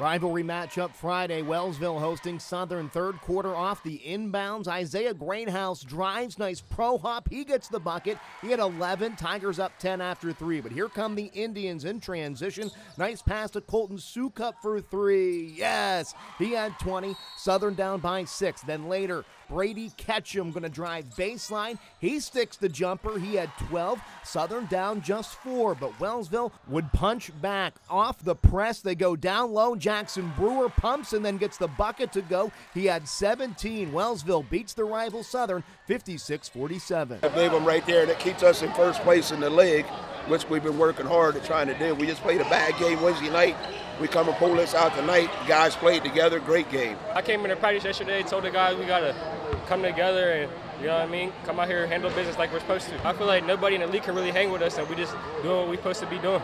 Rivalry matchup Friday. Wellsville hosting Southern third quarter off the inbounds. Isaiah Greathouse drives. Nice pro hop. He gets the bucket. He had 11. Tigers up 10 after three. But here come the Indians in transition. Nice pass to Colton Sukup for three. Yes. He had 20. Southern down by six. Then later, Brady Ketchum going to drive baseline. He sticks the jumper. He had 12. Southern down just four. But Wellsville would punch back off the press. They go down low. Jaxon Brewer pumps and then gets the bucket to go. He had 17. Wellsville beats the rival Southern 56 47. I believe I'm right there. That keeps us in first place in the league, which we've been working hard at trying to do. We just played a bad game Wednesday night. We come and pull this out tonight. Guys played together. Great game. I came into practice yesterday, told the guys we got to come together and, you know what I mean, come out here and handle business like we're supposed to. I feel like nobody in the league can really hang with us, and we just doing what we're supposed to be doing.